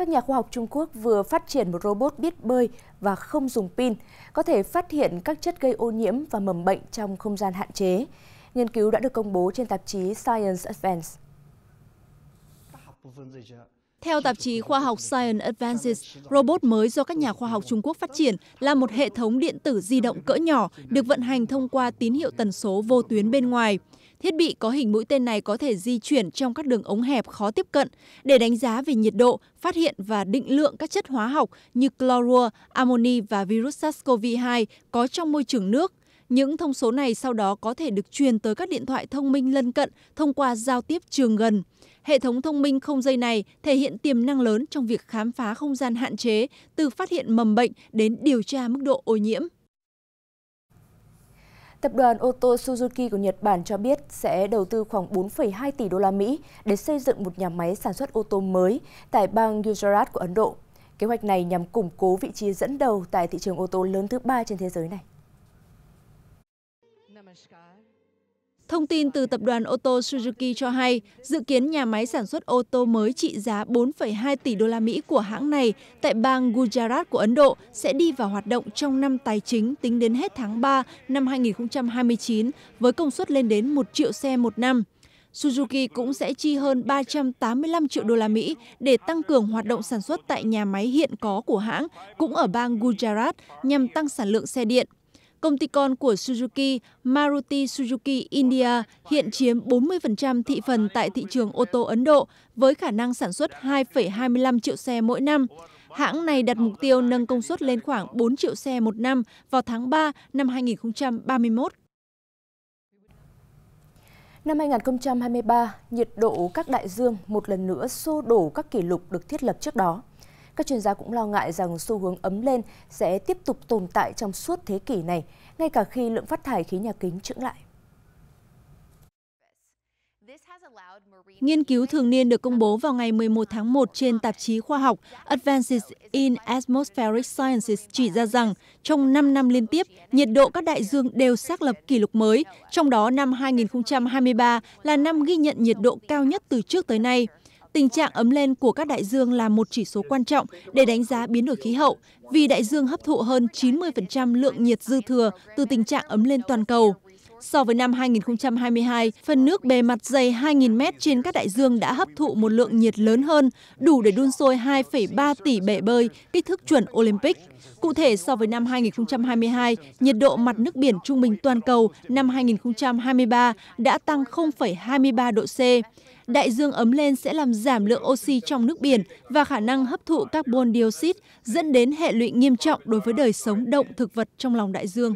các nhà khoa học Trung Quốc vừa phát triển một robot biết bơi và không dùng pin, có thể phát hiện các chất gây ô nhiễm và mầm bệnh trong không gian hạn chế. Nghiên cứu đã được công bố trên tạp chí Science Advance. Theo tạp chí khoa học Science Advances, robot mới do các nhà khoa học Trung Quốc phát triển là một hệ thống điện tử di động cỡ nhỏ được vận hành thông qua tín hiệu tần số vô tuyến bên ngoài. Thiết bị có hình mũi tên này có thể di chuyển trong các đường ống hẹp khó tiếp cận để đánh giá về nhiệt độ, phát hiện và định lượng các chất hóa học như chlorua, amoni và virus SARS-CoV-2 có trong môi trường nước. Những thông số này sau đó có thể được truyền tới các điện thoại thông minh lân cận thông qua giao tiếp trường gần. Hệ thống thông minh không dây này thể hiện tiềm năng lớn trong việc khám phá không gian hạn chế, từ phát hiện mầm bệnh đến điều tra mức độ ô nhiễm. Tập đoàn ô tô Suzuki của Nhật Bản cho biết sẽ đầu tư khoảng 4,2 tỷ đô la Mỹ để xây dựng một nhà máy sản xuất ô tô mới tại bang Gujarat của Ấn Độ. Kế hoạch này nhằm củng cố vị trí dẫn đầu tại thị trường ô tô lớn thứ ba trên thế giới này. Thông tin từ tập đoàn ô tô Suzuki cho hay, dự kiến nhà máy sản xuất ô tô mới trị giá 4,2 tỷ đô la Mỹ của hãng này tại bang Gujarat của Ấn Độ sẽ đi vào hoạt động trong năm tài chính tính đến hết tháng 3 năm 2029 với công suất lên đến 1 triệu xe một năm. Suzuki cũng sẽ chi hơn 385 triệu đô la Mỹ để tăng cường hoạt động sản xuất tại nhà máy hiện có của hãng, cũng ở bang Gujarat nhằm tăng sản lượng xe điện. Công ty con của Suzuki, Maruti Suzuki India, hiện chiếm 40% thị phần tại thị trường ô tô Ấn Độ với khả năng sản xuất 2,25 triệu xe mỗi năm. Hãng này đặt mục tiêu nâng công suất lên khoảng 4 triệu xe một năm vào tháng 3 năm 2031. Năm 2023, nhiệt độ các đại dương một lần nữa xô đổ các kỷ lục được thiết lập trước đó. Các chuyên gia cũng lo ngại rằng xu hướng ấm lên sẽ tiếp tục tồn tại trong suốt thế kỷ này, ngay cả khi lượng phát thải khí nhà kính chững lại. Nghiên cứu thường niên được công bố vào ngày 11 tháng 1 trên tạp chí khoa học Advances in Atmospheric Sciences chỉ ra rằng trong 5 năm liên tiếp, nhiệt độ các đại dương đều xác lập kỷ lục mới, trong đó năm 2023 là năm ghi nhận nhiệt độ cao nhất từ trước tới nay. Tình trạng ấm lên của các đại dương là một chỉ số quan trọng để đánh giá biến đổi khí hậu, vì đại dương hấp thụ hơn 90% lượng nhiệt dư thừa từ tình trạng ấm lên toàn cầu. So với năm 2022, phần nước bề mặt dày 2.000 mét trên các đại dương đã hấp thụ một lượng nhiệt lớn hơn, đủ để đun sôi 2,3 tỷ bể bơi, kích thước chuẩn Olympic. Cụ thể, so với năm 2022, nhiệt độ mặt nước biển trung bình toàn cầu năm 2023 đã tăng 0,23 độ C. Đại dương ấm lên sẽ làm giảm lượng oxy trong nước biển và khả năng hấp thụ carbon dioxide, dẫn đến hệ lụy nghiêm trọng đối với đời sống động thực vật trong lòng đại dương.